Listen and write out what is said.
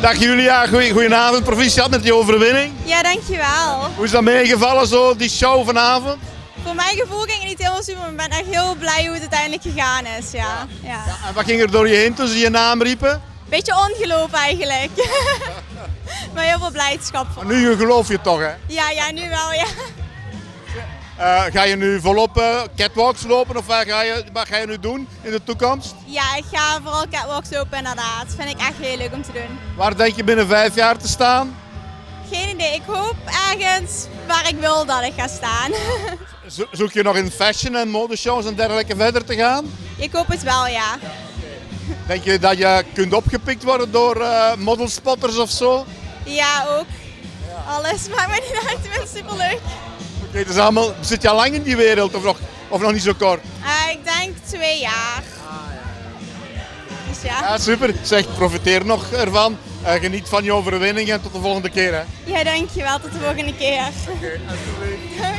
Dag Julia, goedenavond. Proficiat met die overwinning. Ja, dankjewel. Hoe is dat meegevallen, zo, die show vanavond? Voor mijn gevoel ging het niet helemaal super, maar ik ben echt heel blij hoe het uiteindelijk gegaan is. Ja. Ja. En wat ging er door je heen toen ze je naam riepen? Beetje ongeloof eigenlijk. maar heel veel blijdschap. Maar nu geloof je toch, hè? Ja, ja, nu wel, ja. Eh, ga je nu volop eh, catwalks lopen of wat ga, je, wat ga je nu doen in de toekomst? Ja, ik ga vooral catwalks lopen inderdaad. Vind ik echt heel leuk om te doen. Waar denk je binnen vijf jaar te staan? Geen idee. Ik hoop ergens waar ik wil dat ik ga staan. Zo- Zoek je nog in fashion en modeshows en dergelijke verder te gaan? ik hoop het wel, ja. Denk je dat je kunt opgepikt worden door eh, modelspotters of zo? Ja, ook. Alles maakt me niet uit. Ik vind het super is allemaal, zit je al lang in die wereld of nog, of nog niet zo kort? ik denk twee jaar. Dus ja. Ja, super. Zeg, profiteer nog ervan. Eh, geniet van je overwinning en tot de volgende keer. Hè. Ja, dankjewel. Tot de volgende keer. Oké, alsjeblieft.